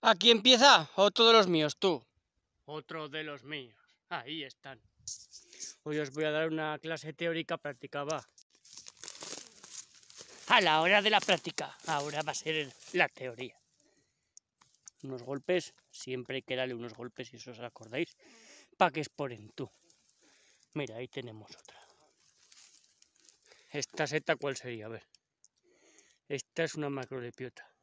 Aquí empieza otro de los míos, tú. Otro de los míos. Ahí están. Hoy os voy a dar una clase teórica práctica, va. A la hora de la práctica. Ahora va a ser la teoría. Unos golpes, siempre hay que darle unos golpes, si os acordáis, para que exponen tú. Mira, ahí tenemos otra. Esta seta, ¿cuál sería? A ver. Esta es una macrolepiota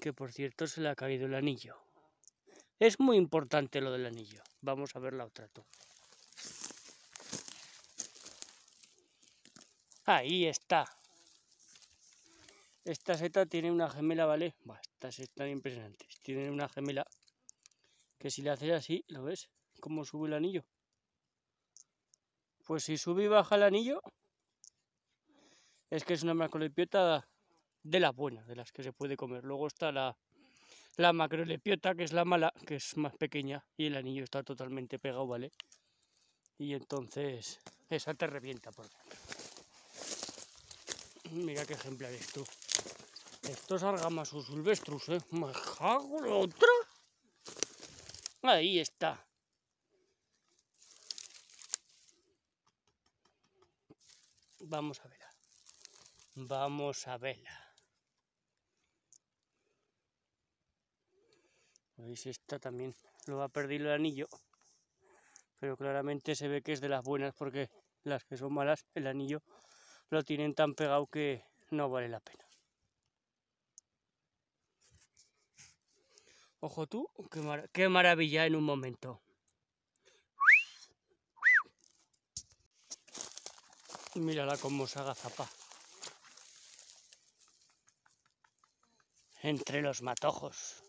que por cierto se le ha caído el anillo. Es muy importante lo del anillo. Vamos a ver la otra tú. Ahí está. Esta seta tiene una gemela, ¿vale? estas están impresionantes. Tienen una gemela que si le haces así, ¿lo ves? ¿Cómo sube el anillo? Pues si sube y baja el anillo, es que es una macrolepiota de la buena, de las que se puede comer. Luego está la, la macrolepiota, que es la mala, que es más pequeña y el anillo está totalmente pegado, ¿vale? Y entonces esa te revienta por dentro. Mira qué ejemplar es tú. Esto es Argamasus silvestrus, ¿eh? ¡Me cago otra! Ahí está. Vamos a verla. Vamos a verla. ¿Veis? Esta también lo ha perdido el anillo. Pero claramente se ve que es de las buenas porque las que son malas, el anillo lo tienen tan pegado que no vale la pena. Ojo tú, qué, maravilla en un momento. Mírala cómo se agazapa. Entre los matojos.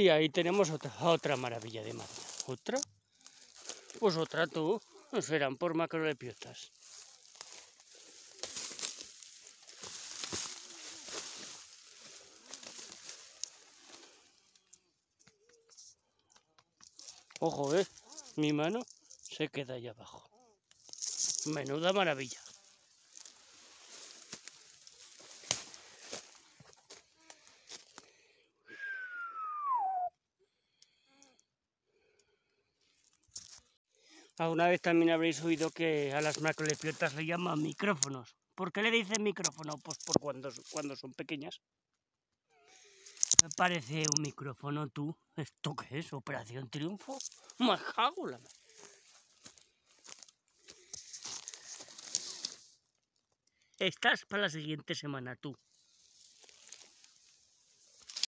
Y ahí tenemos otra, otra maravilla de madera. ¿Otra? Pues otra tú. Serán por macrolepiotas. Ojo, eh. Mi mano se queda ahí abajo. Menuda maravilla. Alguna vez también habréis oído que a las macrolepiotas le llaman micrófonos. ¿Por qué le dicen micrófono? Pues por cuando, cuando son pequeñas. Me parece un micrófono tú. ¿Esto qué es? ¿Operación Triunfo? ¡Majágula! Estás para la siguiente semana tú.